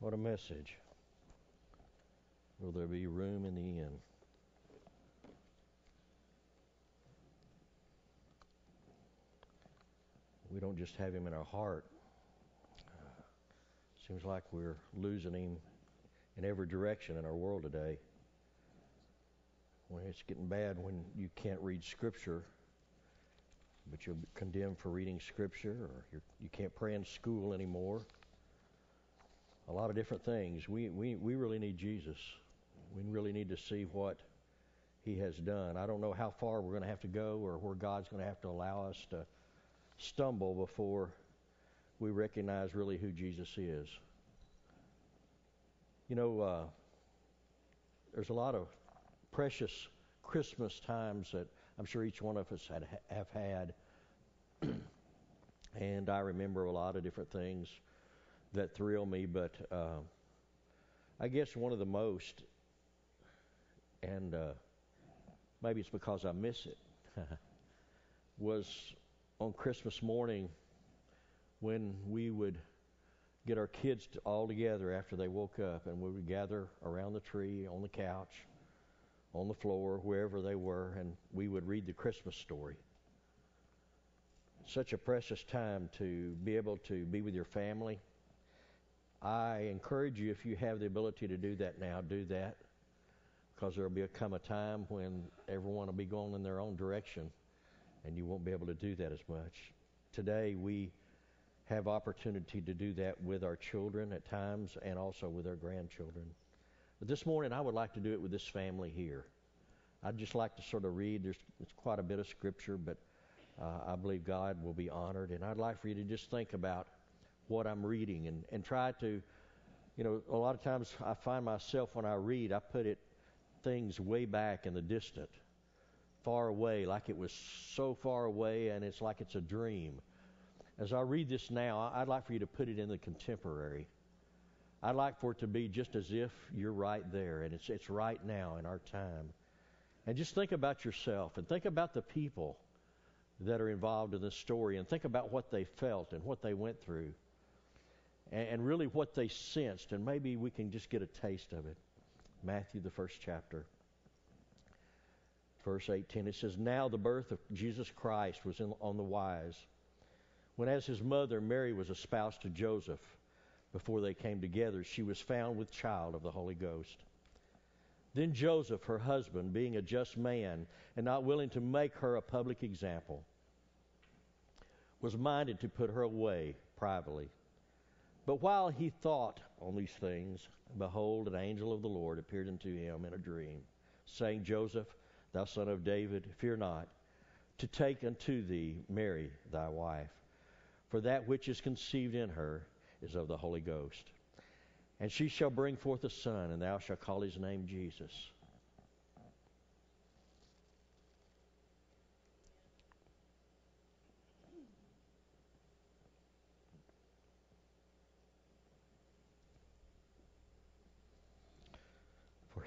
What a message. Will there be room in the inn? We don't just have him in our heart. Uh, seems like we're losing him in every direction in our world today. When it's getting bad when you can't read Scripture, but you're condemned for reading Scripture, or you're, you can't pray in school anymore. A lot of different things. We, we, we really need Jesus. We really need to see what He has done. I don't know how far we're going to have to go or where God's going to have to allow us to stumble before we recognize really who Jesus is. You know, uh, there's a lot of precious Christmas times that I'm sure each one of us had, have had. and I remember a lot of different things that thrill me, but uh, I guess one of the most, and uh, maybe it's because I miss it, was on Christmas morning when we would get our kids all together after they woke up and we would gather around the tree, on the couch, on the floor, wherever they were, and we would read the Christmas story. Such a precious time to be able to be with your family. I encourage you, if you have the ability to do that now, do that. Because there will come a time when everyone will be going in their own direction and you won't be able to do that as much. Today, we have opportunity to do that with our children at times and also with our grandchildren. But this morning, I would like to do it with this family here. I'd just like to sort of read. There's, there's quite a bit of scripture, but uh, I believe God will be honored. And I'd like for you to just think about what I'm reading and, and try to, you know, a lot of times I find myself when I read, I put it things way back in the distant far away, like it was so far away and it's like it's a dream. As I read this now, I'd like for you to put it in the contemporary. I'd like for it to be just as if you're right there and it's, it's right now in our time. And just think about yourself and think about the people that are involved in this story and think about what they felt and what they went through and, really what they sensed. And maybe we can just get a taste of it. Matthew, the first chapter verse 18. It says, Now the birth of Jesus Christ was in, on the wise, when as his mother Mary was espoused to Joseph, before they came together, she was found with child of the Holy Ghost. Then Joseph, her husband, being a just man and not willing to make her a public example, was minded to put her away privately. But while he thought on these things, behold, an angel of the Lord appeared unto him in a dream, saying, Joseph, thou son of David, fear not to take unto thee Mary thy wife, for that which is conceived in her is of the Holy Ghost. And she shall bring forth a son, and thou shalt call his name Jesus.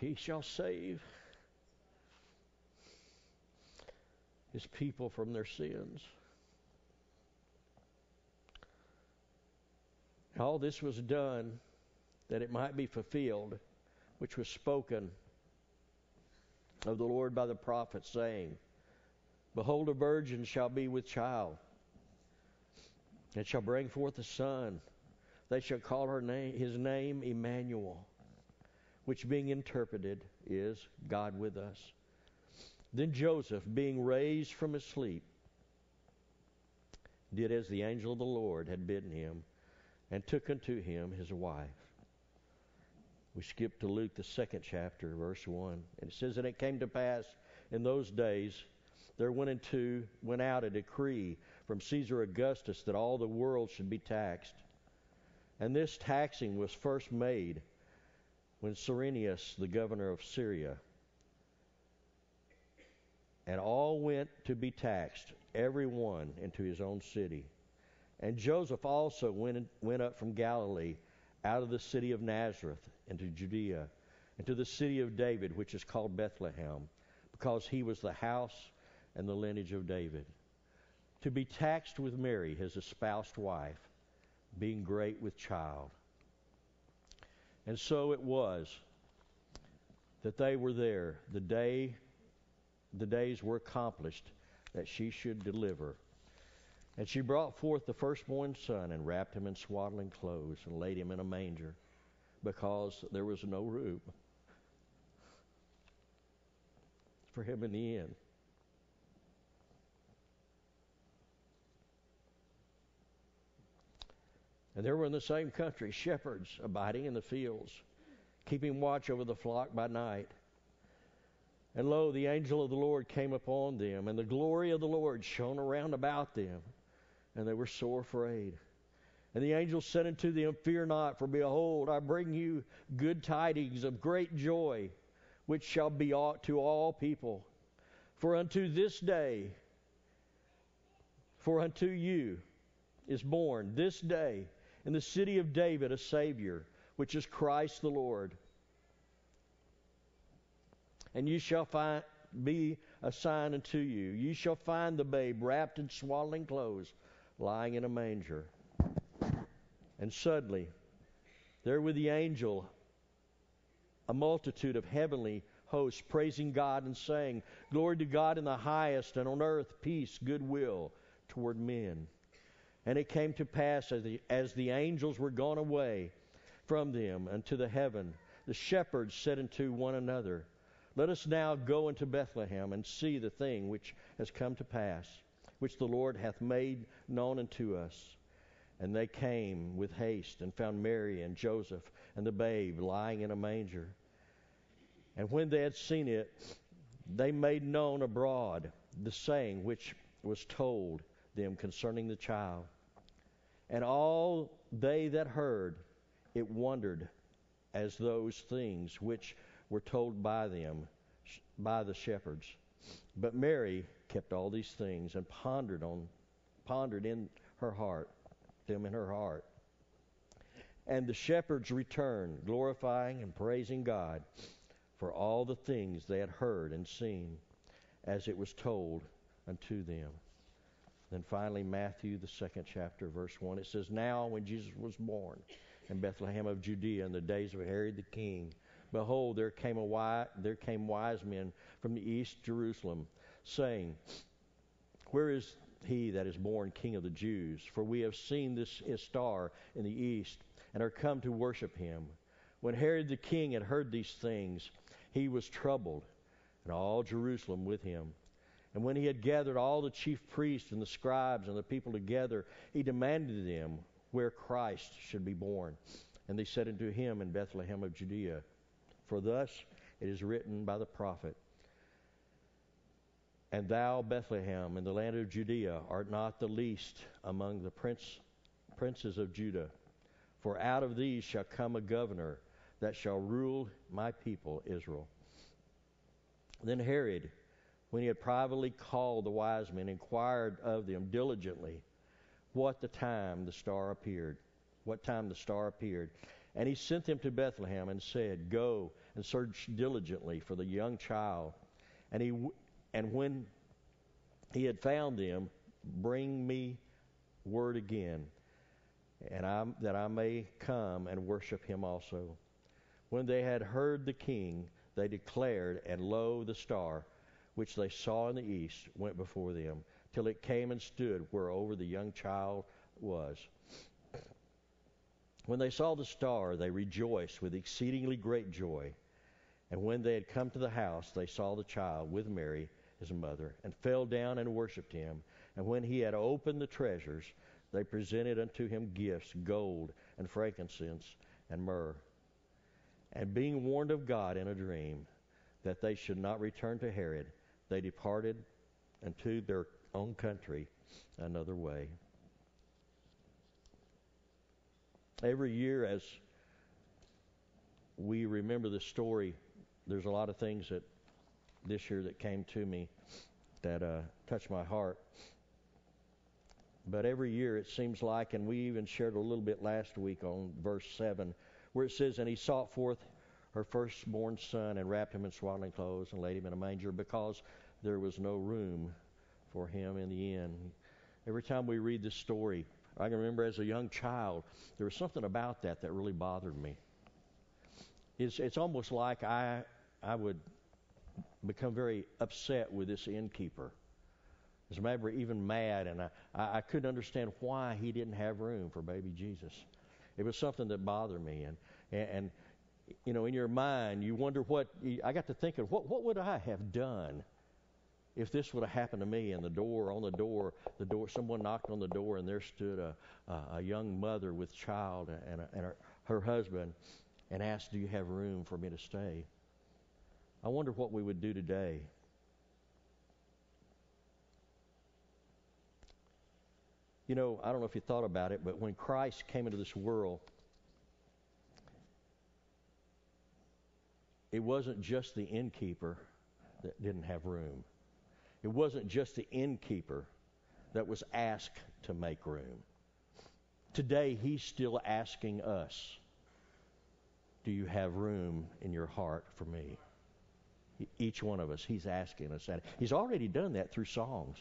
He shall save his people from their sins. All this was done that it might be fulfilled, which was spoken of the Lord by the prophet, saying, Behold, a virgin shall be with child, and shall bring forth a son. They shall call her name, his name Emmanuel, which being interpreted is God with us. Then Joseph, being raised from his sleep, did as the angel of the Lord had bidden him, and took unto him his wife. We skip to Luke, the second chapter, verse 1. And it says, And it came to pass in those days, there went, into, went out a decree from Caesar Augustus that all the world should be taxed. And this taxing was first made when Cyrenius, the governor of Syria, and all went to be taxed, every one into his own city. And Joseph also went, went up from Galilee out of the city of Nazareth into Judea, into the city of David, which is called Bethlehem, because he was the house and the lineage of David, to be taxed with Mary, his espoused wife, being great with child. And so it was that they were there the day the days were accomplished that she should deliver. And she brought forth the firstborn son and wrapped him in swaddling clothes and laid him in a manger because there was no room for him in the inn. And there were in the same country shepherds abiding in the fields, keeping watch over the flock by night. And lo, the angel of the Lord came upon them, and the glory of the Lord shone around about them, and they were sore afraid. And the angel said unto them, Fear not, for behold, I bring you good tidings of great joy, which shall be to all people. For unto this day, for unto you is born this day in the city of David a Savior, which is Christ the Lord. And you shall find, be a sign unto you. You shall find the babe wrapped in swaddling clothes, lying in a manger. And suddenly, there with the angel, a multitude of heavenly hosts praising God and saying, Glory to God in the highest, and on earth peace, goodwill toward men. And it came to pass as the, as the angels were gone away from them unto the heaven, the shepherds said unto one another, Let us now go into Bethlehem and see the thing which has come to pass, which the Lord hath made known unto us. And they came with haste and found Mary and Joseph and the babe lying in a manger. And when they had seen it, they made known abroad the saying which was told them concerning the child. And all they that heard it wondered as those things which were told by them, by the shepherds. But Mary kept all these things and pondered on, pondered in her heart, them in her heart. And the shepherds returned, glorifying and praising God for all the things they had heard and seen, as it was told unto them. Then finally, Matthew, the second chapter, verse 1, it says, Now when Jesus was born in Bethlehem of Judea in the days of Herod the king, behold, there came, a wise, there came wise men from the east Jerusalem, saying, Where is he that is born king of the Jews? For we have seen this his star in the east, and are come to worship him. When Herod the king had heard these things, he was troubled, and all Jerusalem with him. And when he had gathered all the chief priests and the scribes and the people together, he demanded of them where Christ should be born. And they said unto him in Bethlehem of Judea, For thus it is written by the prophet, And thou, Bethlehem, in the land of Judea, art not the least among the prince, princes of Judah. For out of these shall come a governor that shall rule my people Israel. Then Herod, when he had privately called the wise men, inquired of them diligently what the time the star appeared. What time the star appeared. And he sent them to Bethlehem and said, Go and search diligently for the young child. And, he, and when he had found them, bring me word again, and I, that I may come and worship him also. When they had heard the king, they declared, and lo, the star which they saw in the east went before them, till it came and stood whereover the young child was. When they saw the star, they rejoiced with exceedingly great joy. And when they had come to the house, they saw the child with Mary, his mother, and fell down and worshipped him. And when he had opened the treasures, they presented unto him gifts, gold and frankincense and myrrh. And being warned of God in a dream that they should not return to Herod, they departed unto their own country another way. Every year, as we remember the story, there's a lot of things that this year that came to me that uh, touched my heart. But every year it seems like, and we even shared a little bit last week on verse 7, where it says, And he sought forth her firstborn son and wrapped him in swaddling clothes and laid him in a manger because there was no room for him in the inn. Every time we read this story, I can remember as a young child, there was something about that that really bothered me. it's it's almost like I I would become very upset with this innkeeper. As a matter even mad, and I, I couldn't understand why he didn't have room for baby Jesus. It was something that bothered me, and and, and you know, in your mind, you wonder what. I got to thinking, what what would I have done if this would have happened to me? And the door on the door, the door, someone knocked on the door, and there stood a a, young mother with child and, a, and her husband, and asked, "Do you have room for me to stay?" I wonder what we would do today. You know, I don't know if you thought about it, but when Christ came into this world, it wasn't just the innkeeper that didn't have room. It wasn't just the innkeeper that was asked to make room. Today, he's still asking us, Do you have room in your heart for me? Each one of us, he's asking us that. He's already done that through songs.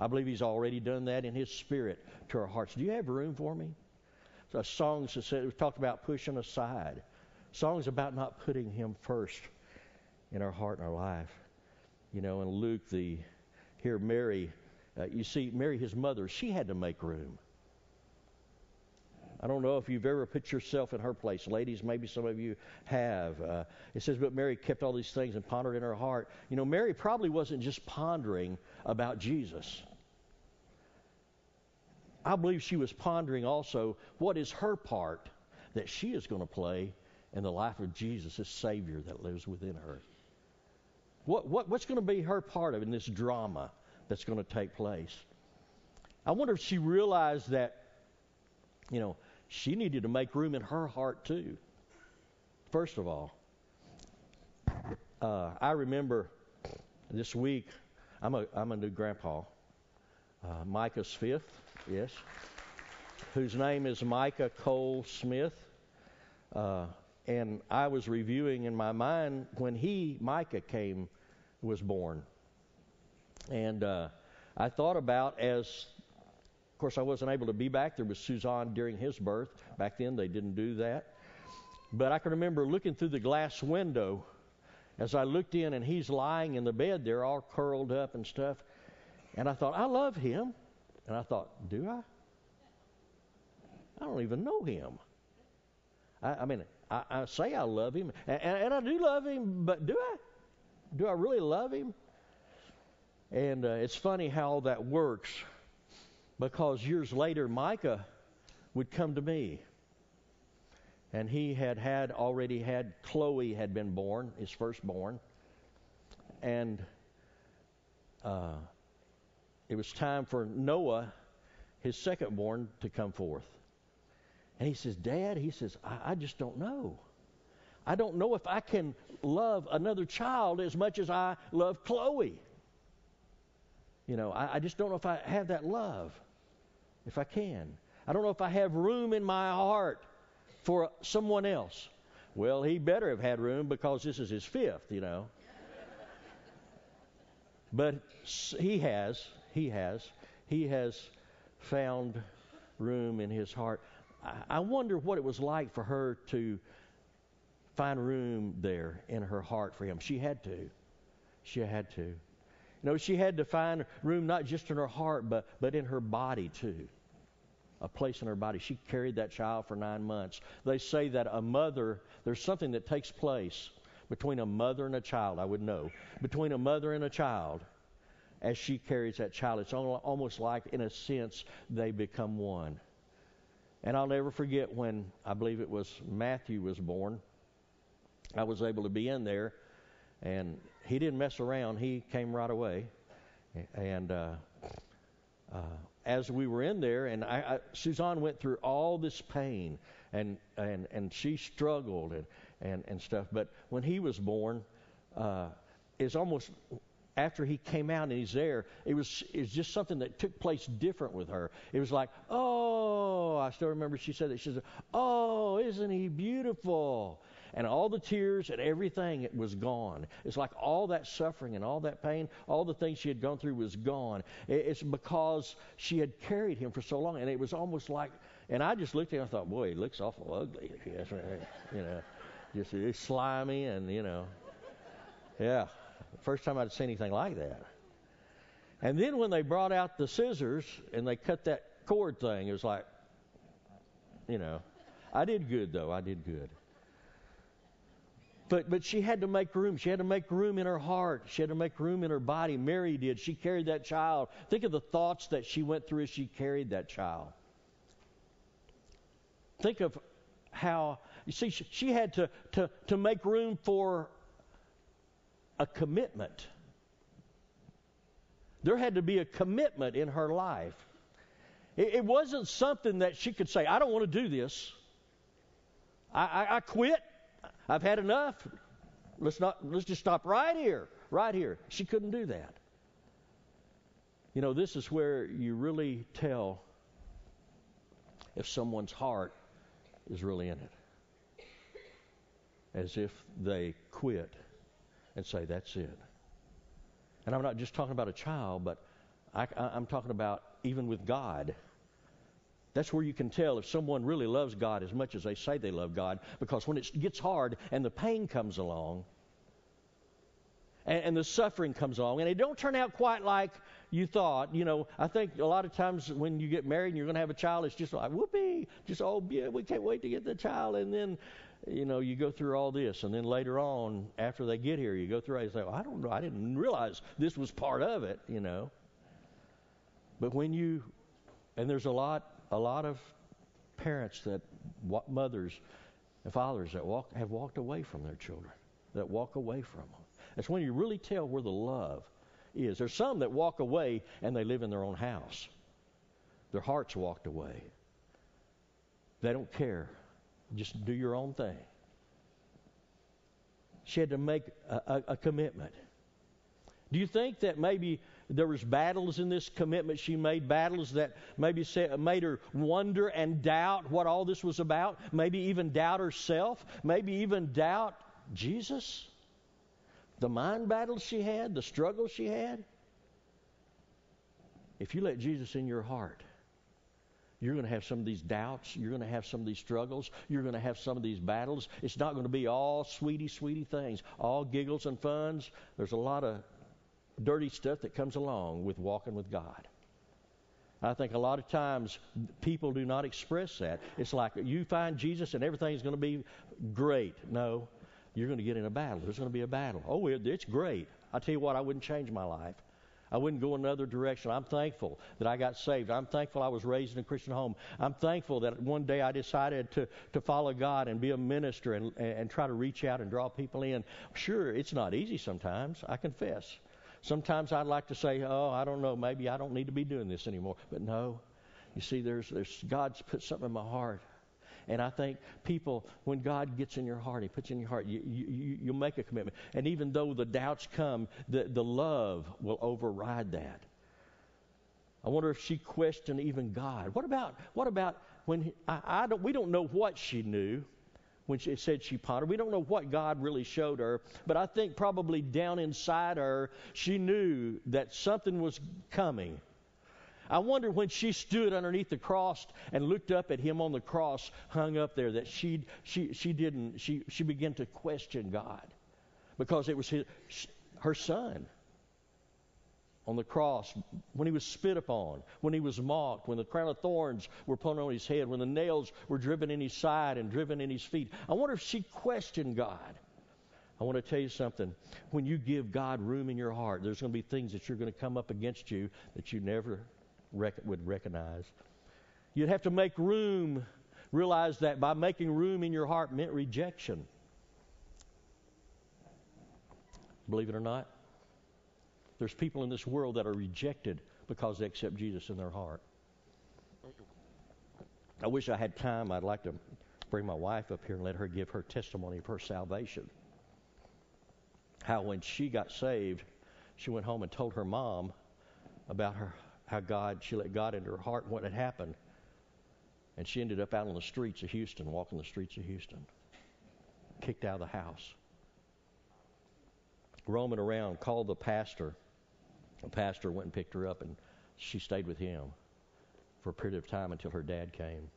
I believe he's already done that in his spirit to our hearts. Do you have room for me? So songs that talked about pushing aside. Songs about not putting him first in our heart and our life. You know, and Luke, the here Mary, uh, you see, Mary, his mother, she had to make room. I don't know if you've ever put yourself in her place. Ladies, maybe some of you have. Uh, it says, But Mary kept all these things and pondered in her heart. You know, Mary probably wasn't just pondering about Jesus. I believe she was pondering also what is her part that she is going to play in the life of Jesus, this Savior that lives within her. What, what, what's going to be her part of in this drama that's going to take place? I wonder if she realized that, you know, she needed to make room in her heart too. First of all, uh, I remember this week, I'm a, I'm a new grandpa. Uh, Micah's fifth, yes, whose name is Micah Cole Smith. Uh, and I was reviewing in my mind when he, Micah, came, was born. And uh, I thought about as of course, I wasn't able to be back there with Suzanne during his birth. Back then, they didn't do that. But I can remember looking through the glass window as I looked in, and he's lying in the bed there, all curled up and stuff. And I thought, I love him. And I thought, do I? I don't even know him. I, I mean, I, I, say I love him, and, and, I do love him, but do I? Do I really love him? And uh, it's funny how that works because years later, Micah would come to me. And he had had already had Chloe had been born, his firstborn, and uh, it was time for Noah, his secondborn, to come forth. And he says, Dad, he says, I, I just don't know. I don't know if I can love another child as much as I love Chloe. You know, I, I just don't know if I have that love if I can. I don't know if I have room in my heart for someone else. Well, he better have had room because this is his fifth, you know. but he has, he has, he has found room in his heart. I wonder what it was like for her to find room there in her heart for him. She had to. She had to. You know, she had to find room not just in her heart, but, but in her body too a place in her body. She carried that child for nine months. They say that a mother, there's something that takes place between a mother and a child, I would know. Between a mother and a child, as she carries that child, it's almost like, in a sense, they become one. And I'll never forget when I believe it was Matthew was born. I was able to be in there, and he didn't mess around. He came right away, and uh, uh, as we were in there, and I, I, Suzanne went through all this pain, and and and she struggled and and and stuff. But when he was born, uh, it's almost after he came out and he's there, it was it was just something that took place different with her. It was like, oh, I still remember she said that she said, oh, isn't he beautiful? And all the tears and everything it was gone. It's like all that suffering and all that pain, all the things she had gone through was gone. It's because she had carried him for so long, and it was almost like. And I just looked at him and I thought, boy, he looks awful ugly. you know. Just it's slimy and you know, yeah. First time I'd seen anything like that. And then when they brought out the scissors and they cut that cord thing, it was like, you know, I did good though. I did good. But but she had to make room. She had to make room in her heart. She had to make room in her body. Mary did. She carried that child. Think of the thoughts that she went through as she carried that child. Think of how you see she, she had to, to, to make room for a commitment. There had to be a commitment in her life. It, it wasn't something that she could say, I don't want to do this. I, I, I quit. I've had enough. Let's not let's just stop right here. Right here. She couldn't do that. You know, this is where you really tell if someone's heart is really in it. As if they quit and say, That's it. And I'm not just talking about a child, but I, am talking about even with God. That's where you can tell if someone really loves God as much as they say they love God, because when it gets hard and the pain comes along, and, and the suffering comes along, and it don't turn out quite like you thought. You know, I think a lot of times when you get married and you're going to have a child, it's just like whoopee, just oh yeah, we can't wait to get the child, and then you know, you go through all this, and then later on, after they get here, you go through it and say, well, I don't know, I didn't realize this was part of it, you know. But when you, and there's a lot, a lot of parents that, mothers and fathers that walk, have walked away from their children, that walk away from them. That's when you really tell where the love is. There's some that walk away and they live in their own house. Their hearts walked away. They don't care just do your own thing. She had to make a, a, a commitment. Do you think that maybe there was battles in this commitment she made, battles that maybe made her wonder and doubt what all this was about, maybe even doubt herself, maybe even doubt Jesus? The mind battles she had, the struggles she had? If you let Jesus in your heart, you're going to have some of these doubts. You're going to have some of these struggles. You're going to have some of these battles. It's not going to be all sweetie, sweetie things, all giggles and funs. There's a lot of dirty stuff that comes along with walking with God. I think a lot of times people do not express that. It's like you find Jesus and everything's going to be great. No, you're going to get in a battle. There's going to be a battle. Oh, it's great. I tell you what, I wouldn't change my life. I wouldn't go another direction. I'm thankful that I got saved. I'm thankful I was raised in a Christian home. I'm thankful that one day I decided to, to follow God and be a minister and, and try to reach out and draw people in. Sure, it's not easy sometimes, I confess. Sometimes I'd like to say, oh, I don't know, maybe I don't need to be doing this anymore. But no, you see, there's, there's God's put something in my heart and I think people, when God gets in your heart, He puts in your heart, you, you, you make a commitment. And even though the doubts come, the, the love will override that. I wonder if she questioned even God. What about what about when he, I, I don't, we don't know what she knew when she said she pondered. We don't know what God really showed her, but I think probably down inside her, she knew that something was coming. I wonder when she stood underneath the cross and looked up at him on the cross hung up there that she she she didn't she she began to question God because it was his, her son on the cross when he was spit upon, when he was mocked, when the crown of thorns were put on his head, when the nails were driven in his side and driven in his feet. I wonder if she questioned God. I want to tell you something. When you give God room in your heart, there's going to be things that you're going to come up against you that you never rec- would recognize. You'd have to make room, realize that by making room in your heart meant rejection. Believe it or not, there's people in this world that are rejected because they accept Jesus in their heart. I wish I had time. I'd like to bring my wife up here and let her give her testimony of her salvation. How, when she got saved, she went home and told her mom about her how God, she let God into her heart and what had happened. And she ended up out on the streets of Houston, walking the streets of Houston, kicked out of the house. Roaming around, called the pastor. The pastor went and picked her up, and she stayed with him for a period of time until her dad came.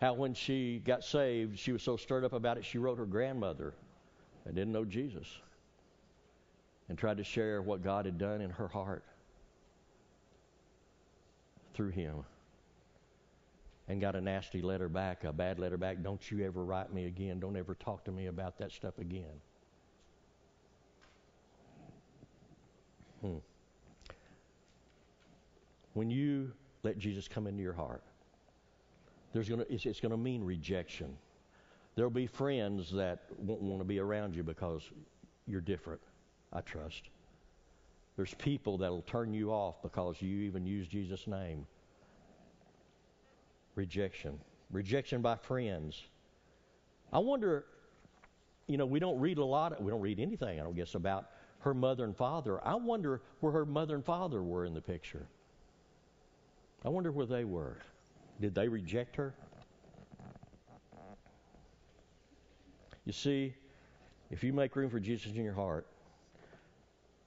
How when she got saved, she was so stirred up about it, she wrote her grandmother that didn't know Jesus and tried to share what God had done in her heart through him and got a nasty letter back, a bad letter back. Don't you ever write me again. Don't ever talk to me about that stuff again. Hmm. When you let Jesus come into your heart, there's gonna, it's, it's going to mean rejection. There'll be friends that won't want to be around you because you're different, I trust. There's people that'll turn you off because you even use Jesus' name. Rejection. Rejection by friends. I wonder, you know, we don't read a lot, we don't read anything, I don't guess, about her mother and father. I wonder where her mother and father were in the picture. I wonder where they were. Did they reject her? You see, if you make room for Jesus in your heart,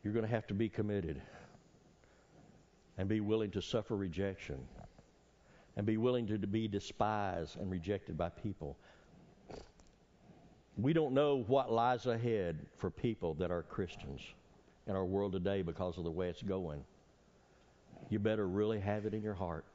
you're going to have to be committed and be willing to suffer rejection and be willing to be despised and rejected by people. We don't know what lies ahead for people that are Christians in our world today because of the way it's going. You better really have it in your heart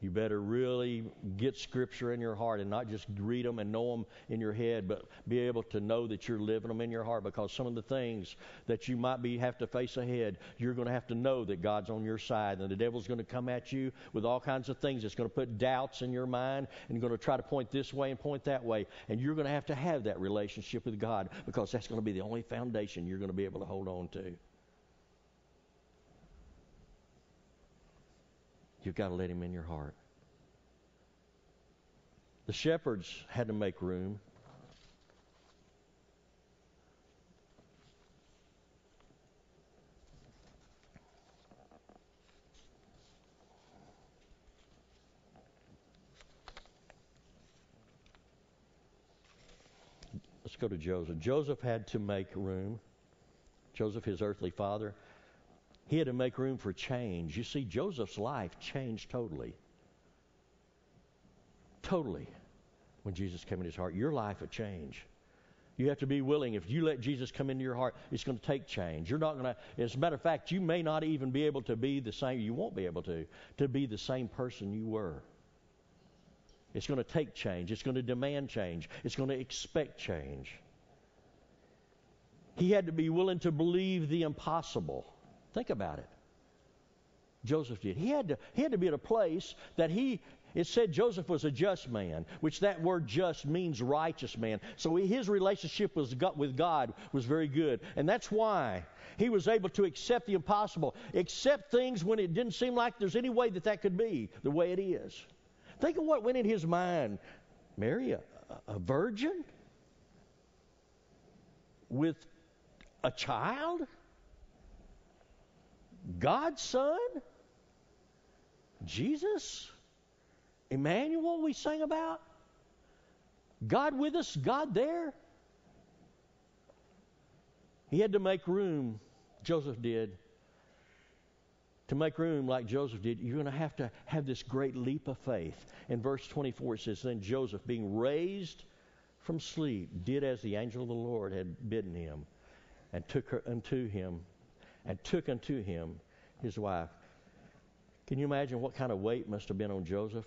you better really get Scripture in your heart and not just read them and know them in your head, but be able to know that you're living them in your heart because some of the things that you might be have to face ahead, you're going to have to know that God's on your side and the devil's going to come at you with all kinds of things. It's going to put doubts in your mind and going to try to point this way and point that way. And you're going to have to have that relationship with God because that's going to be the only foundation you're going to be able to hold on to. You've got to let him in your heart. The shepherds had to make room. Let's go to Joseph. Joseph had to make room. Joseph, his earthly father, he had to make room for change. You see, Joseph's life changed totally. Totally. When Jesus came in his heart, your life would change. You have to be willing. If you let Jesus come into your heart, it's going to take change. You're not going to, as a matter of fact, you may not even be able to be the same, you won't be able to, to be the same person you were. It's going to take change. It's going to demand change. It's going to expect change. He had to be willing to believe the impossible. Think about it. Joseph did. He had to, he had to be at a place that he, it said Joseph was a just man, which that word just means righteous man. So his relationship was, with God was very good. And that's why he was able to accept the impossible, accept things when it didn't seem like there's any way that that could be the way it is. Think of what went in his mind. Mary, a, a virgin? With a child? God's Son? Jesus? Emmanuel, we sang about? God with us, God there? He had to make room, Joseph did. To make room like Joseph did, you're going to have to have this great leap of faith. In verse 24, it says, Then Joseph, being raised from sleep, did as the angel of the Lord had bidden him, and took her unto him and took unto him his wife. Can you imagine what kind of weight must have been on Joseph?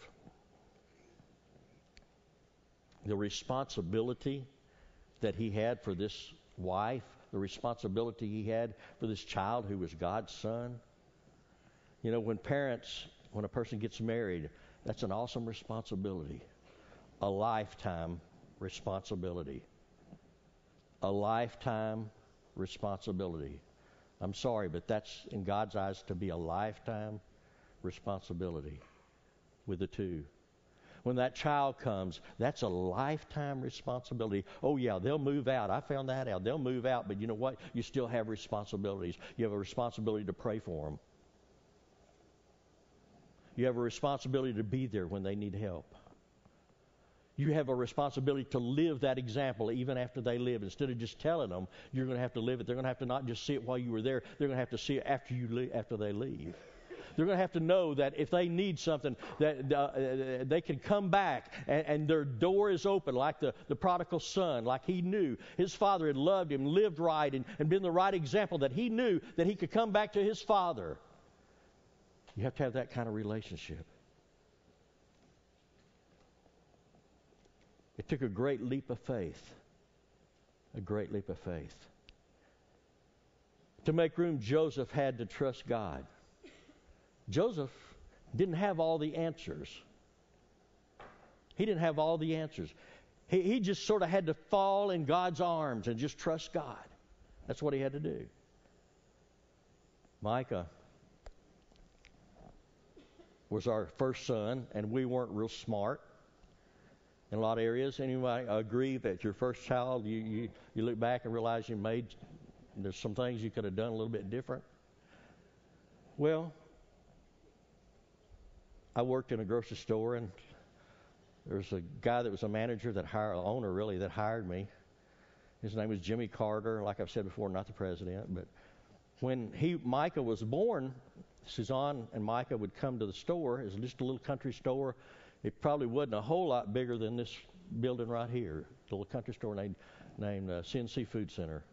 The responsibility that he had for this wife, the responsibility he had for this child who was God's son. You know, when parents, when a person gets married, that's an awesome responsibility, a lifetime responsibility. A lifetime responsibility. I'm sorry, but that's in God's eyes to be a lifetime responsibility with the two. When that child comes, that's a lifetime responsibility. Oh, yeah, they'll move out. I found that out. They'll move out, but you know what? You still have responsibilities. You have a responsibility to pray for them, you have a responsibility to be there when they need help you have a responsibility to live that example even after they live. Instead of just telling them, you're going to have to live it. They're going to have to not just see it while you were there. They're going to have to see it after you leave, after they leave. They're going to have to know that if they need something, that uh, they can come back and, and, their door is open, like the, the prodigal son, like he knew his father had loved him, lived right, and, and been the right example, that he knew that he could come back to his father. You have to have that kind of relationship. It took a great leap of faith. A great leap of faith. To make room, Joseph had to trust God. Joseph didn't have all the answers. He didn't have all the answers. He, he just sort of had to fall in God's arms and just trust God. That's what he had to do. Micah was our first son, and we weren't real smart in a lot of areas. Anybody agree that your first child, you, you, you look back and realize you made, there's some things you could have done a little bit different? Well, I worked in a grocery store, and there was a guy that was a manager that hired, owner really, that hired me. His name was Jimmy Carter. Like I've said before, not the president, but when he Micah was born, Suzanne and Micah would come to the store. It was just a little country store it probably wasn't a whole lot bigger than this building right here, the little country store named, named uh, CNC Food Center.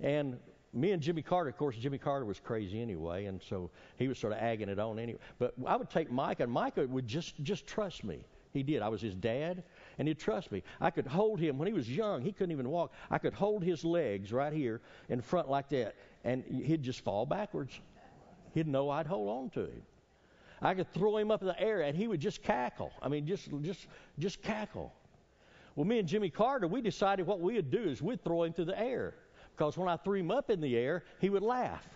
And me and Jimmy Carter, of course, Jimmy Carter was crazy anyway, and so he was sort of agging it on anyway. But I would take Micah, and Micah would just just trust me. He did. I was his dad, and he'd trust me. I could hold him when he was young. He couldn't even walk. I could hold his legs right here in front like that, and he'd just fall backwards. He'd know I'd hold on to him. I could throw him up in the air and he would just cackle. I mean, just just just cackle. Well, me and Jimmy Carter, we decided what we would do is we'd throw him through the air because when I threw him up in the air, he would laugh.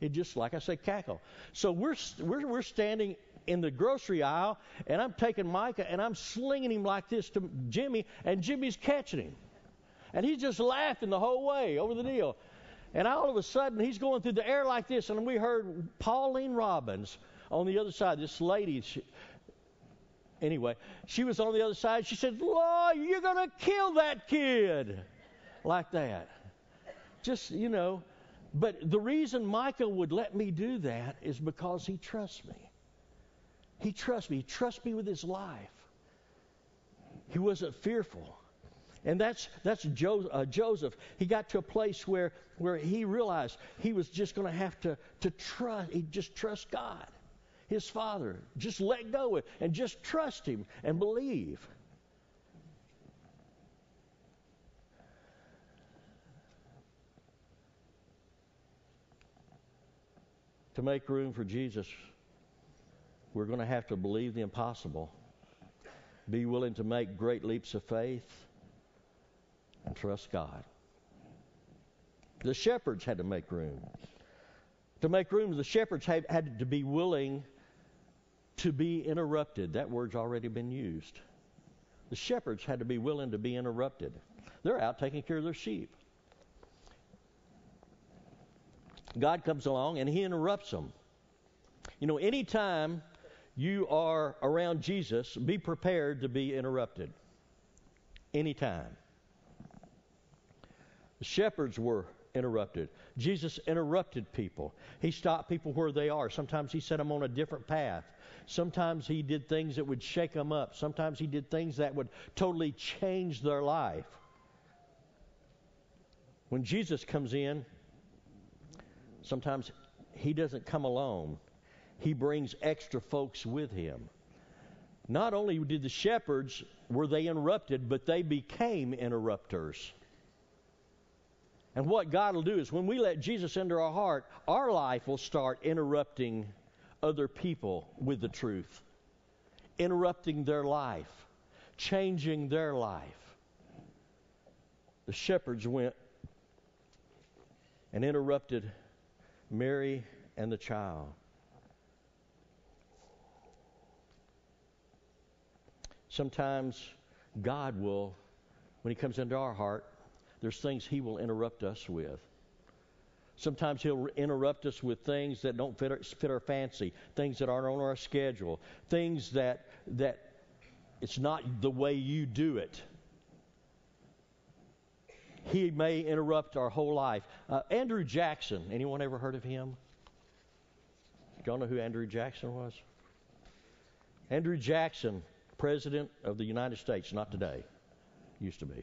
He'd just, like I say, cackle. So we're we're we're standing in the grocery aisle, and I'm taking Micah and I'm slinging him like this to Jimmy, and Jimmy's catching him, and he's just laughing the whole way over the deal. And all of a sudden, he's going through the air like this, and we heard Pauline Robbins on the other side, this lady, she, anyway, she was on the other side. She said, Lord, you're going to kill that kid. Like that. Just, you know. But the reason Micah would let me do that is because he trusts me. He trusts me. He trusts me with his life. He wasn't fearful. And that's that's jo- uh, Joseph. He got to a place where where he realized he was just going to have to to trust. He just trust God his father. Just let go and just trust him and believe. To make room for Jesus, we're going to have to believe the impossible, be willing to make great leaps of faith, and trust God. The shepherds had to make room. To make room, the shepherds had, had to be willing to be interrupted. That word's already been used. The shepherds had to be willing to be interrupted. They're out taking care of their sheep. God comes along and he interrupts them. You know, anytime you are around Jesus, be prepared to be interrupted. Anytime. The shepherds were interrupted. Jesus interrupted people. He stopped people where they are. Sometimes he set them on a different path. Sometimes he did things that would shake them up. Sometimes he did things that would totally change their life. When Jesus comes in, sometimes he doesn't come alone. He brings extra folks with him. Not only did the shepherds were they interrupted, but they became interrupters. And what God will do is when we let Jesus into our heart, our life will start interrupting other people with the truth, interrupting their life, changing their life. The shepherds went and interrupted Mary and the child. Sometimes God will, when He comes into our heart, there's things He will interrupt us with. Sometimes He'll interrupt us with things that don't fit our, fit our fancy, things that aren't on our schedule, things that, that it's not the way you do it. He may interrupt our whole life. Uh, Andrew Jackson, anyone ever heard of him? Y'all know who Andrew Jackson was? Andrew Jackson, President of the United States, not today, used to be.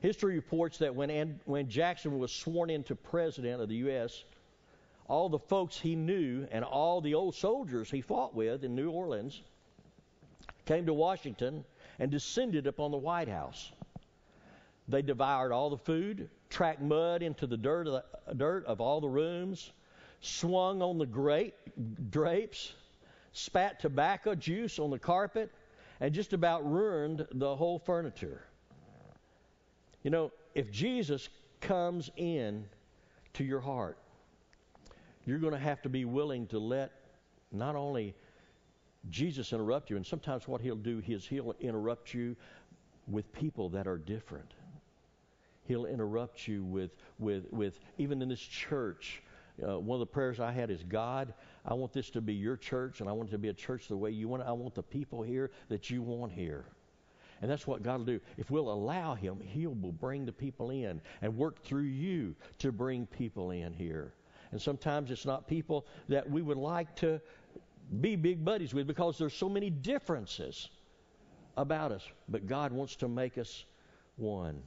History reports that when, when Jackson was sworn into President of the U.S., all the folks he knew and all the old soldiers he fought with in New Orleans came to Washington and descended upon the White House. They devoured all the food, tracked mud into the dirt of, the, dirt of all the rooms, swung on the grape, drapes, spat tobacco juice on the carpet, and just about ruined the whole furniture. You know, if Jesus comes in to your heart, you're going to have to be willing to let not only Jesus interrupt you, and sometimes what he'll do is he'll interrupt you with people that are different. He'll interrupt you with, with, with even in this church. Uh, one of the prayers I had is God, I want this to be your church, and I want it to be a church the way you want it. I want the people here that you want here. And that's what God will do. If we'll allow Him, He will bring the people in and work through you to bring people in here. And sometimes it's not people that we would like to be big buddies with because there's so many differences about us. But God wants to make us one.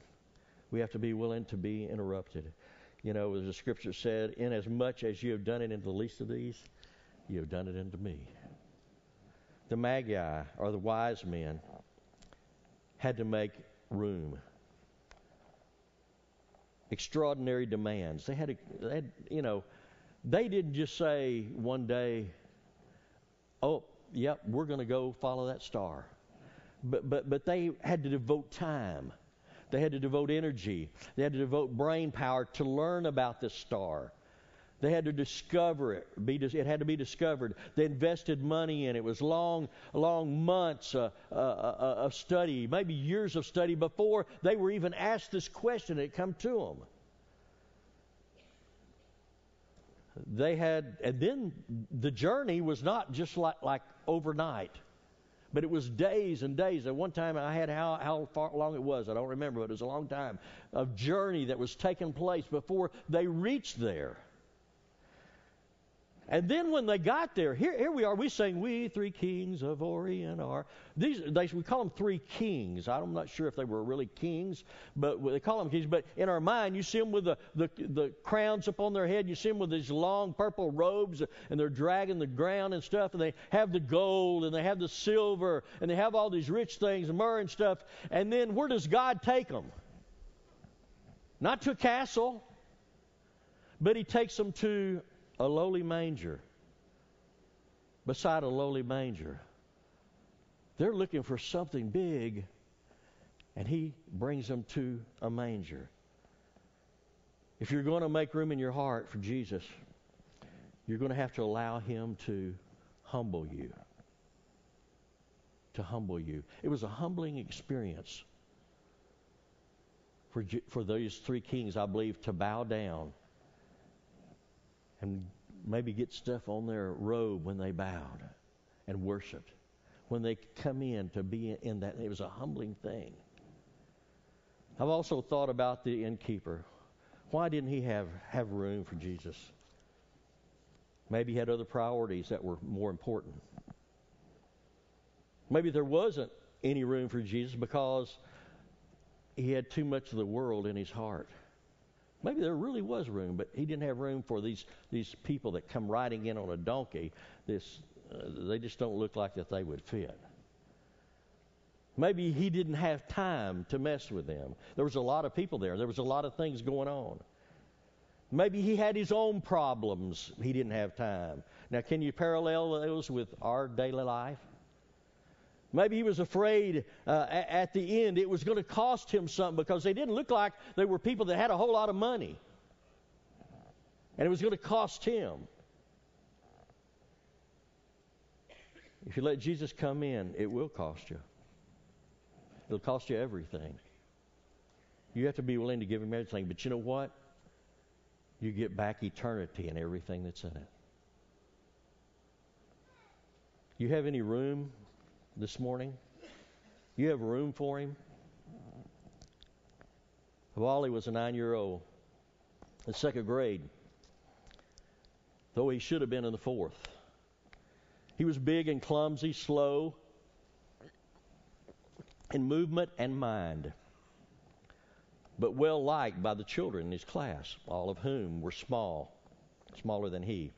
We have to be willing to be interrupted. You know, as the scripture said, inasmuch as you have done it in the least of these, you have done it unto me. The Magi, or the wise men, had to make room extraordinary demands. They had, to, they had, you know, they didn't just say one day, "Oh, yep, we're going to go follow that star," but but but they had to devote time. They had to devote energy. They had to devote brain power to learn about this star. They had to discover it. it had to be discovered. They invested money in it. It was long, long months uh, uh, uh, of study, maybe years of study before they were even asked this question. It come to them. They had, and then the journey was not just like, like overnight, but it was days and days. At one time, I had how, how far long it was, I don't remember, but it was a long time of journey that was taking place before they reached there. And then when they got there, here, here we are. We sing, "We three kings of Orient are." These they, we call them three kings. I'm not sure if they were really kings, but they call them kings. But in our mind, you see them with the, the the crowns upon their head. You see them with these long purple robes, and they're dragging the ground and stuff. And they have the gold, and they have the silver, and they have all these rich things, myrrh and stuff. And then where does God take them? Not to a castle, but He takes them to a lowly manger, beside a lowly manger. They're looking for something big, and he brings them to a manger. If you're going to make room in your heart for Jesus, you're going to have to allow him to humble you. To humble you. It was a humbling experience for, for those three kings, I believe, to bow down and maybe get stuff on their robe when they bowed and worshiped. When they come in to be in that, it was a humbling thing. I've also thought about the innkeeper. Why didn't he have, have room for Jesus? Maybe he had other priorities that were more important. Maybe there wasn't any room for Jesus because he had too much of the world in his heart. Maybe there really was room, but he didn't have room for these these people that come riding in on a donkey. This uh, they just don't look like that they would fit. Maybe he didn't have time to mess with them. There was a lot of people there. There was a lot of things going on. Maybe he had his own problems. He didn't have time. Now, can you parallel those with our daily life? Maybe he was afraid uh, at the end it was going to cost him something because they didn't look like they were people that had a whole lot of money. And it was going to cost him. If you let Jesus come in, it will cost you. It'll cost you everything. You have to be willing to give him everything. But you know what? You get back eternity and everything that's in it. You have any room this morning? You have room for him? Wally was a nine year old in second grade. though he should have been in the fourth. He was big and clumsy, slow in movement and mind, but well liked by the children in his class, all of whom were small, smaller than he.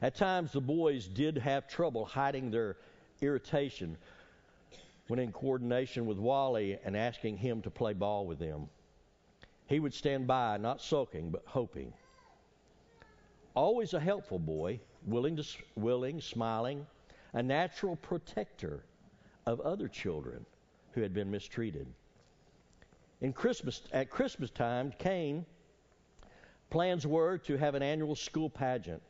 At times, the boys did have trouble hiding their irritation when in coordination with Wally and asking him to play ball with them. He would stand by, not sulking, but hoping. Always a helpful boy, willing, to, willing, smiling, a natural protector of other children who had been mistreated. In Christmas, at Christmas time came, plans were to have an annual school pageant.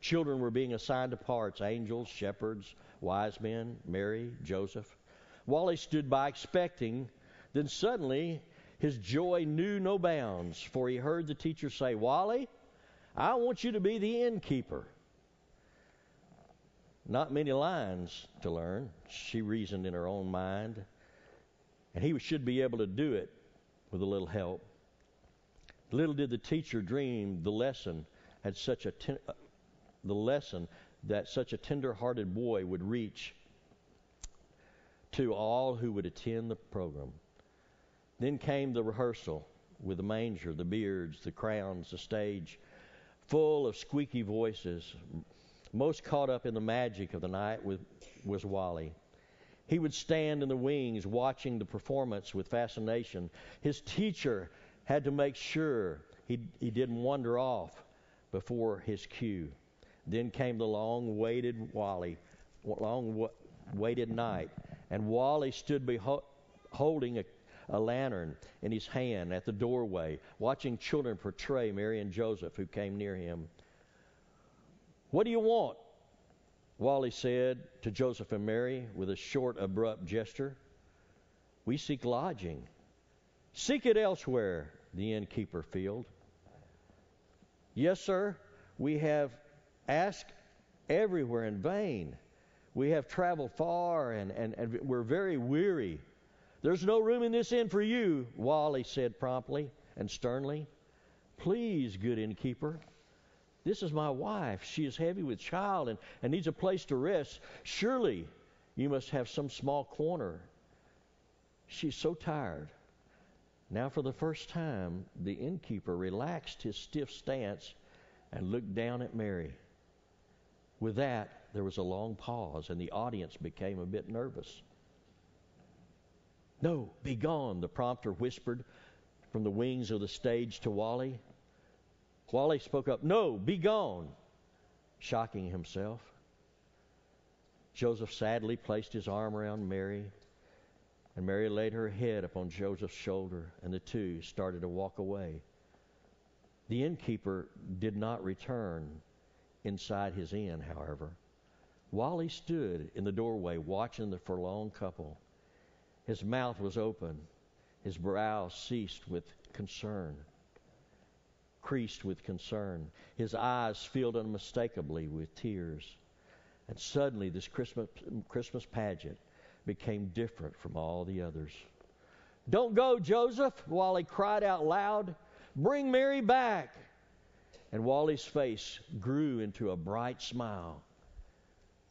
Children were being assigned to parts angels, shepherds, wise men, Mary, Joseph. Wally stood by expecting, then suddenly his joy knew no bounds, for he heard the teacher say, Wally, I want you to be the innkeeper. Not many lines to learn, she reasoned in her own mind, and he should be able to do it with a little help. Little did the teacher dream the lesson had such a ten, uh, the lesson that such a tender-hearted boy would reach to all who would attend the program. Then came the rehearsal with the manger, the beards, the crowns, the stage, full of squeaky voices. Most caught up in the magic of the night was Wally. He would stand in the wings watching the performance with fascination. His teacher had to make sure he, he didn't wander off before his cue. Then came the long waited Wally, long waited night, and Wally stood beho- holding a, a lantern in his hand at the doorway, watching children portray Mary and Joseph who came near him. What do you want? Wally said to Joseph and Mary with a short, abrupt gesture. We seek lodging. Seek it elsewhere, the innkeeper field. Yes, sir, we have asked everywhere in vain. We have traveled far and, and, and we're very weary. There's no room in this inn for you, Wally said promptly and sternly. Please, good innkeeper, this is my wife. She is heavy with child and, and needs a place to rest. Surely you must have some small corner. She's so tired. Now, for the first time, the innkeeper relaxed his stiff stance and looked down at Mary. With that, there was a long pause, and the audience became a bit nervous. No, be gone, the prompter whispered from the wings of the stage to Wally. Wally spoke up, No, be gone, shocking himself. Joseph sadly placed his arm around Mary, and Mary laid her head upon Joseph's shoulder, and the two started to walk away. The innkeeper did not return inside his inn, however. While he stood in the doorway watching the forlorn couple. His mouth was open, his brow ceased with concern creased with concern. His eyes filled unmistakably with tears. And suddenly, this Christmas, Christmas pageant became different from all the others. Don't go, Joseph, Wally cried out loud. Bring Mary back. And Wally's face grew into a bright smile.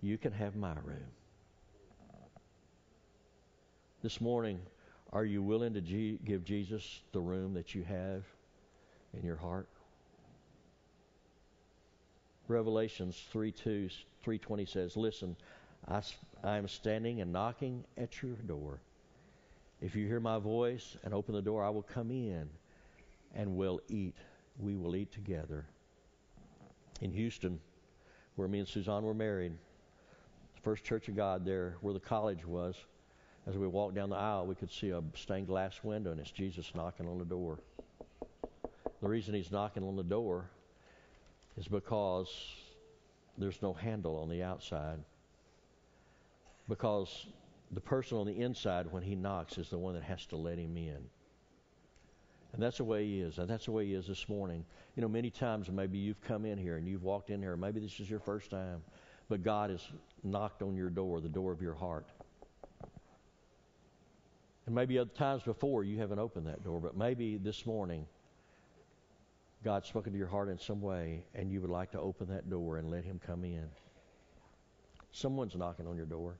You can have my room. This morning, are you willing to G- give Jesus the room that you have? in your heart? Revelations 3 2, 320 says, Listen, I, I am standing and knocking at your door. If you hear my voice and open the door, I will come in and we'll eat. We will eat together. In Houston, where me and Suzanne were married, the First Church of God there, where the college was, as we walked down the aisle, we could see a stained glass window, and it's Jesus knocking on the door. The reason he's knocking on the door is because there's no handle on the outside. Because the person on the inside, when he knocks, is the one that has to let him in. And that's the way he is. And that's the way he is this morning. You know, many times maybe you've come in here and you've walked in here, maybe this is your first time, but God has knocked on your door, the door of your heart. And maybe other times before you haven't opened that door, but maybe this morning God's spoken to your heart in some way and you would like to open that door and let Him come in. Someone's knocking on your door.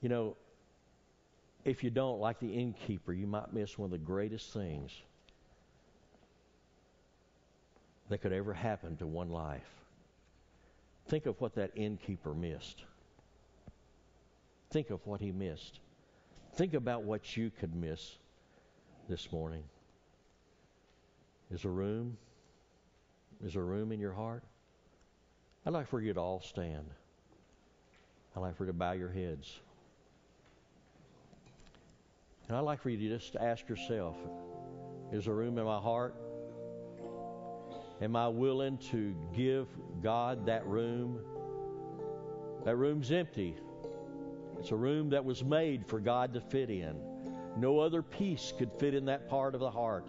You know, if you don't, like the innkeeper, you might miss one of the greatest things that could ever happen to one life. Think of what that innkeeper missed. Think of what he missed. Think about what you could miss this morning. Is a room? Is a room in your heart? I'd like for you to all stand. I'd like for you to bow your heads. And I'd like for you to just ask yourself Is there room in my heart? Am I willing to give God that room? That room's empty. It's a room that was made for God to fit in. No other piece could fit in that part of the heart.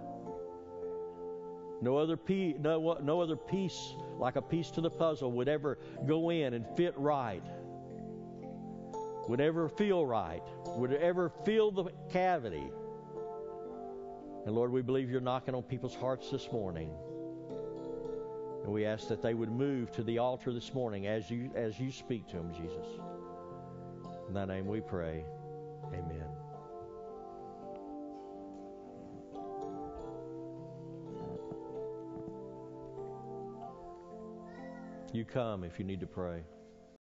No other no, no other piece like a piece to the puzzle would ever go in and fit right. Would ever feel right. Would ever fill the cavity. And Lord, we believe you're knocking on people's hearts this morning. And we ask that they would move to the altar this morning as you as you speak to them, Jesus. In thy name we pray. Amen. You come if you need to pray.